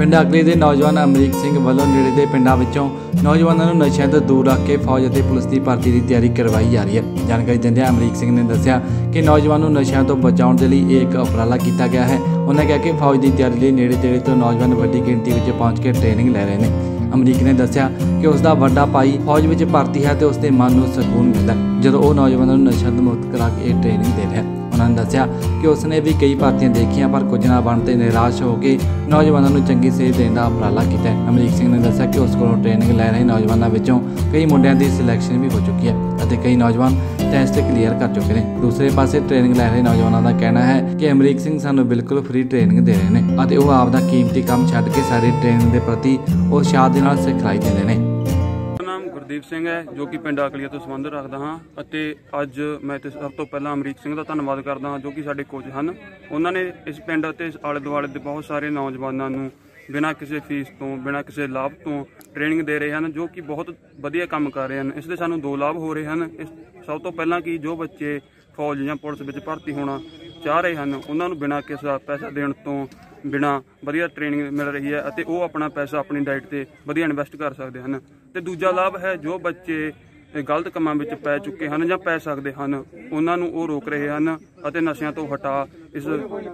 ਪਿੰਡ ਅਗਲੀ ਦੇ ਨੌਜਵਾਨ ਅਮਰੀਕ ਸਿੰਘ ਵੱਲੋਂ ਨੇੜੇ ਦੇ ਪਿੰਡਾਂ ਵਿੱਚੋਂ ਨੌਜਵਾਨਾਂ ਨੂੰ ਨਸ਼ਿਆਂ ਤੋਂ ਦੂਰ ਰੱਖ ਕੇ ਫੌਜ ਅਤੇ ਪੁਲਿਸ ਦੀ ਭਰਤੀ ਦੀ ਤਿਆਰੀ ਕਰਵਾਈ ਜਾ ਰਹੀ ਹੈ। ਜਾਣਕਾਰੀ ਦਿੰਦਿਆਂ ਅਮਰੀਕ ਸਿੰਘ ਨੇ ਦੱਸਿਆ ਕਿ ਨੌਜਵਾਨ ਨੂੰ ਨਸ਼ਿਆਂ ਤੋਂ ਬਚਾਉਣ ਦੇ ਲਈ ਇਹ ਇੱਕ ਉਪਰਾਲਾ ਕੀਤਾ ਗਿਆ ਹੈ। ਉਹਨਾਂ ਕਿਹਾ ਕਿ ਫੌਜ ਦੀ ਤਿਆਰੀ ਲਈ ਨੇੜੇ ਤੇੜੇ ਤੋਂ ਨੌਜਵਾਨ ਵੱਡੀ ਗਿਣਤੀ ਵਿੱਚ ਪਹੁੰਚ ਕੇ ਟ੍ਰੇਨਿੰਗ ਲੈ ਰਹੇ ਨੇ। ਅਮਰੀਕ ਨੇ ਦੱਸਿਆ ਕਿ ਉਸ ਦਾ ਵੱਡਾ ਭਾਈ ਫੌਜ ਵਿੱਚ ਭਰਤੀ ਹੈ ਤੇ ਉਸ ਦੇ ਮਨ ਨੂੰ ਸਕੂਨ ਮਿਲਦਾ ਹੈ। ਜਦੋਂ ਉਹ ਨੌਜਵਾਨਾਂ ਨੂੰ ਨਸ਼ਾ ਤੋਂ ਮੁਕਤ ਕਰਾ ਕੇ ਇਹ ਟ੍ਰੇਨਿੰਗ ਦੇ ਰਿਹਾ ਉਹਨਾਂ ਨੇ ਦੱਸਿਆ ਕਿ ਉਸਨੇ ਵੀ ਕਈ ਭਰਤੀਆਂ ਦੇਖੀਆਂ, ਪਰ ਕੁਝ ਨਾ ਬਣ ਤੇ ਨਿਰਾਸ਼ ਹੋ ਕੇ ਨੌਜਵਾਨਾਂ ਨੂੰ ਚੰਗੀ ਸੇਧ ਦੇਣ ਦਾ ਉਪਰਾਲਾ ਕੀਤਾ। ਅਮਰੀਕ ਸਿੰਘ ਨੇ ਦੱਸਿਆ ਕਿ ਉਸ ਕੋਲੋਂ ਟ੍ਰੇਨਿੰਗ ਲੈ ਰਹੇ ਨੌਜਵਾਨਾਂ ਵਿੱਚੋਂ ਕਈ ਮੁੰਡਿਆਂ ਦੀ ਸਿਲੈਕਸ਼ਨ ਵੀ ਹੋ ਚੁੱਕੀ ਹੈ ਅਤੇ ਕਈ ਨੌਜਵਾਨ ਟੈਸਟ ਕਲੀਅਰ ਕਰ ਚੁੱਕੇ ਨੇ। ਦੂਸਰੇ ਪਾਸੇ ਟ੍ਰੇਨਿੰਗ ਲੈ ਰਹੇ ਨੌਜਵਾਨਾਂ ਦਾ ਕਹਿਣਾ ਹੈ ਕਿ ਅਮਰੀਕ ਸਿੰਘ ਸਾਨੂੰ ਬਿਲਕੁਲ ਫ੍ਰੀ ਟ੍ਰੇਨਿੰਗ ਦੇ ਰਹੇ ਨੇ ਅਤੇ ਉਹ ਆਪ ਦਾ ਕੀਮਤੀ ਕੰਮ ਛੱਡ ਕੇ ਸਾਡੀ ਟ੍ਰੇਨਿੰਗ ਦੇ ਪ੍ਰਤੀ ਉਤਸ਼ਾਹ ਦੇ ਨਾਲ ਸਿਖਲਾਈ ਦਿੰਦੇ ਨੇ। ਗੁਰਦੀਪ ਸਿੰਘ ਹੈ, ਜੋ ਕਿ ਪਿੰਡ ਆਕਲੀਆ ਤੋਂ ਸੰਬੰਧ ਰੱਖਦਾ ਹਾਂ ਅਤੇ ਅੱਜ ਮੈਂ ਤੇ ਸਭ ਤੋਂ ਪਹਿਲਾਂ ਅਮਰੀਕ ਸਿੰਘ ਦਾ ਧੰਨਵਾਦ ਕਰਦਾ ਹਾਂ, ਜੋ ਕਿ ਸਾਡੇ ਕੋਚ ਹਨ। ਉਹਨਾਂ ਨੇ ਇਸ ਪਿੰਡ ਅਤੇ ਇਸ ਆਲੇ ਦੁਆਲੇ ਦੇ ਬਹੁਤ ਸਾਰੇ ਨੌਜਵਾਨਾਂ ਨੂੰ ਬਿਨਾਂ ਕਿਸੇ ਫੀਸ ਤੋਂ, ਬਿਨਾਂ ਕਿਸੇ ਲਾਭ ਤੋਂ ਟ੍ਰੇਨਿੰਗ ਦੇ ਰਹੇ ਹਨ, ਜੋ ਕਿ ਬਹੁਤ ਵਧੀਆ ਕੰਮ ਕਰ ਰਹੇ ਹਨ। ਇਸ ਦੇ ਸਾਨੂੰ ਦੋ ਲਾਭ ਹੋ ਰਹੇ ਹਨ। ਇਸ ਸਭ ਤੋਂ ਪਹਿਲਾਂ ਕਿ ਜੋ ਬੱਚੇ ਫੌਜ ਜਾਂ ਪੁਲਿਸ ਵਿੱਚ ਭਰਤੀ ਹੋਣਾ ਚਾਹ ਰਹੇ ਹਨ, ਉਹਨਾਂ ਨੂੰ ਬਿਨਾਂ ਕਿਸੇ ਪੈਸਾ ਦੇਣ ਤੋਂ ਬਿਨਾਂ ਵਧੀਆ ਟ੍ਰੇਨਿੰਗ ਮਿਲ ਰਹੀ ਹੈ ਅਤੇ ਉਹ ਆਪਣਾ ਪੈਸਾ ਆਪਣੀ ਡਾਈਟ ਤੇ ਵਧੀਆ ਇਨਵੈਸਟ ਕਰ ਸਕਦੇ ਹਨ। ਤੇ ਦੂਜਾ ਲਾਭ ਹੈ, ਜੋ ਬੱਚੇ ਗਲਤ ਕੰਮਾਂ ਵਿੱਚ ਪੈ ਚੁੱਕੇ ਹਨ ਜਾਂ ਪੈ ਸਕਦੇ ਹਨ, ਉਹਨਾਂ ਨੂੰ ਉਹ ਰੋਕ ਰਹੇ ਹਨ ਅਤੇ ਨਸ਼ਿਆਂ ਤੋਂ ਹਟਾ ਇਸ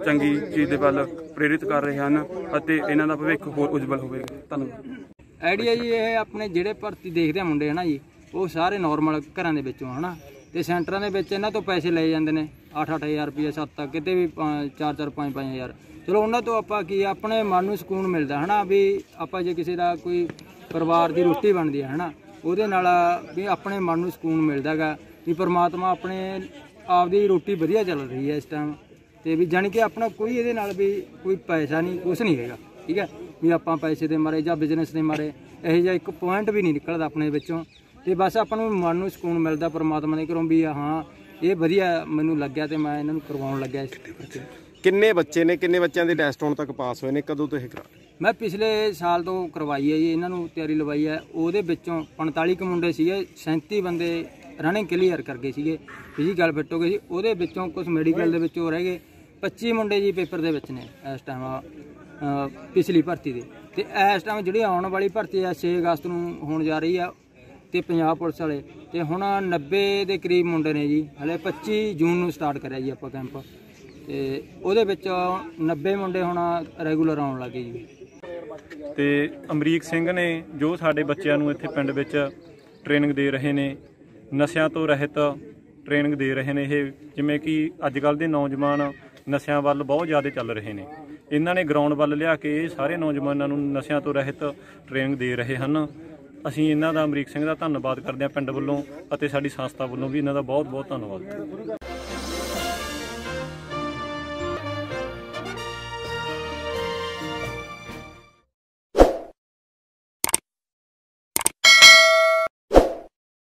ਚੰਗੀ ਚੀਜ਼ ਦੇ ਵੱਲ ਪ੍ਰੇਰਿਤ ਕਰ ਰਹੇ ਹਨ ਅਤੇ ਇਹਨਾਂ ਦਾ ਭਵਿੱਖ ਹੋਰ ਉਜਵਲ ਹੋਵੇਗਾ। ਧੰਨਵਾਦ। ਆਈਡੀਆ ਜੀ ਇਹ ਆਪਣੇ ਜਿਹੜੇ ਭਰਤੀ ਦੇਖਦੇ ਆ ਮੁੰਡੇ ਹਨਾ ਜੀ, ਉਹ ਸਾਰੇ ਨਾਰਮਲ ਘਰਾਂ ਦੇ ਵਿੱਚੋਂ ਹਨਾ। ਤੇ ਸੈਂਟਰਾਂ ਦੇ ਵਿੱਚ ਇਹਨਾਂ ਤੋਂ ਪੈਸੇ ਲਏ ਜਾਂਦੇ ਨੇ 8-8000 ਰੁਪਏ 7 ਤੱਕ ਕਿਤੇ ਵੀ 4-4 5-5000 ਚਲੋ ਉਹਨਾਂ ਤੋਂ ਆਪਾਂ ਕੀ ਆਪਣੇ ਮਨ ਨੂੰ ਸਕੂਨ ਮਿਲਦਾ, ਹਨਾ, ਵੀ ਆਪਾਂ ਜੇ ਕਿਸੇ ਦਾ ਕੋਈ ਪਰਿਵਾਰ ਦੀ ਰੋਟੀ ਬਣਦੀ ਹੈ ਹਨਾ, ਉਹਦੇ ਨਾਲ ਵੀ ਆਪਣੇ ਮਨ ਨੂੰ ਸਕੂਨ ਮਿਲਦਾਗਾ ਵੀ ਪਰਮਾਤਮਾ ਆਪਣੇ ਆਪਦੀ ਰੋਟੀ ਵਧੀਆ ਚੱਲ ਰਹੀ ਹੈ ਇਸ ਟਾਈਮ ਤੇ ਵੀ ਜਾਣੀ ਕਿ ਆਪਣਾ ਕੋਈ ਇਹਦੇ ਨਾਲ ਵੀ ਕੋਈ ਪੈਸਾ ਨਹੀਂ ਕੁਝ ਨਹੀਂ ਹੈਗਾ, ਠੀਕ ਹੈ? ਵੀ ਆਪਾਂ ਪੈਸੇ ਦੇ ਮਾਰੇ ਜਾਂ ਬਿਜ਼ਨਸ ਦੇ ਮਾਰੇ, ਇਹੋ ਜਿਹਾ ਇੱਕ ਪੁਆਇੰਟ ਵੀ ਨਹੀਂ ਨਿਕਲਦਾ ਆਪਣੇ ਵਿੱਚੋਂ। ਤੇ ਬਸ ਆਪਾਂ ਨੂੰ ਮਨ ਨੂੰ ਸਕੂਨ ਮਿਲਦਾ ਪਰਮਾਤਮਾ ਦੇ ਘਰੋਂ ਵੀ ਹਾਂ ਇਹ ਵਧੀਆ ਮੈਨੂੰ ਲੱਗਿਆ ਤੇ ਮੈਂ ਇਹਨਾਂ ਨੂੰ ਕਰਵਾਉਣ ਲੱਗਿਆ ਇਸ ਕਰਕੇ ਕਿੰਨੇ ਬੱਚੇ ਨੇ? ਕਿੰਨੇ ਬੱਚਿਆਂ ਦੇ ਟੈਸਟ ਹੁਣ ਤੱਕ ਪਾਸ ਹੋਏ ਨੇ? ਕਦੋਂ ਤੋਂ ਇਹ ਕਰਾ ਮੈਂ ਪਿਛਲੇ ਸਾਲ ਤੋਂ ਕਰਵਾਈ ਹੈ ਜੀ ਇਹਨਾਂ ਨੂੰ ਤਿਆਰੀ ਲਵਾਈ ਹੈ। ਉਹਦੇ ਵਿੱਚੋਂ 45 ਕੁ ਮੁੰਡੇ ਸੀਗੇ 37 ਬੰਦੇ ਰਨਿੰਗ ਕਲੀਅਰ ਕਰ ਗਏ ਸੀਗੇ ਫਿਜ਼ੀਕਲ ਫਿੱਟ ਹੋ ਗਏ ਸੀ। ਉਹਦੇ ਵਿੱਚੋਂ ਕੁਝ ਮੈਡੀਕਲ ਦੇ ਵਿੱਚੋਂ ਰਹਿ ਗਏ। 25 ਮੁੰਡੇ ਜੀ ਪੇਪਰ ਦੇ ਵਿੱਚ ਨੇ ਇਸ ਟਾਈਮ ਪਿਛਲੀ ਭਰਤੀ ਦੇ। ਤੇ ਇਸ ਟਾਈਮ ਜਿਹੜੀ ਆਉਣ ਵਾਲੀ ਭਰਤੀ ਆ 6 ਅਗਸਤ ਨੂੰ ਹੋਣ ਜਾ ਰਹੀ ਆ ਤੇ ਪੰਜਾਬ ਪੁਲਿਸ ਵਾਲੇ। ਤੇ ਹੁਣ 90 ਦੇ ਕਰੀਬ ਮੁੰਡੇ ਨੇ ਜੀ। ਹਲੇ 25 ਜੂਨ ਨੂੰ ਸਟਾਰਟ ਕਰਿਆ ਜੀ ਆਪਾਂ ਕੈਂਪ ਤੇ ਉਹਦੇ ਵਿੱਚ 90 ਮੁੰਡੇ ਹੁਣ ਰੈਗੂਲਰ ਆਉਣ ਲੱਗੇ ਜੀ। ਤੇ ਅਮਰੀਕ ਸਿੰਘ ਨੇ ਜੋ ਸਾਡੇ ਬੱਚਿਆਂ ਨੂੰ ਇੱਥੇ ਪਿੰਡ ਵਿੱਚ ਟ੍ਰੇਨਿੰਗ ਦੇ ਰਹੇ ਨੇ, ਨਸ਼ਿਆਂ ਤੋਂ ਰਹਿਤ ਟ੍ਰੇਨਿੰਗ ਦੇ ਰਹੇ ਨੇ ਇਹ, ਜਿਵੇਂ ਕਿ ਅੱਜ ਕੱਲ ਦੇ ਨੌਜਵਾਨ ਨਸ਼ਿਆਂ ਵੱਲ ਬਹੁਤ ਜ਼ਿਆਦਾ ਚੱਲ ਰਹੇ ਨੇ। ਇਹਨਾਂ ਨੇ ਗਰਾਊਂਡ ਵੱਲ ਲਿਆ ਕੇ ਸਾਰੇ ਨੌਜਵਾਨਾਂ ਨੂੰ ਨਸ਼ਿਆਂ ਤੋਂ ਰਹਿਤ ਟ੍ਰੇਨਿੰਗ ਦੇ ਰਹੇ ਹਨ। ਅਸੀਂ ਇਹਨਾਂ ਦਾ ਅਮਰੀਕ ਸਿੰਘ ਦਾ ਧੰਨਵਾਦ ਕਰਦੇ ਹਾਂ ਪਿੰਡ ਵੱਲੋਂ ਅਤੇ ਸਾਡੀ ਸੰਸਥਾ ਵੱਲੋਂ ਵੀ ਇਹਨਾਂ ਦਾ ਬਹੁਤ ਬਹੁਤ ਧੰਨਵਾਦ।